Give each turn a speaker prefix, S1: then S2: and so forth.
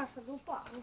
S1: Nossa, do Paulo.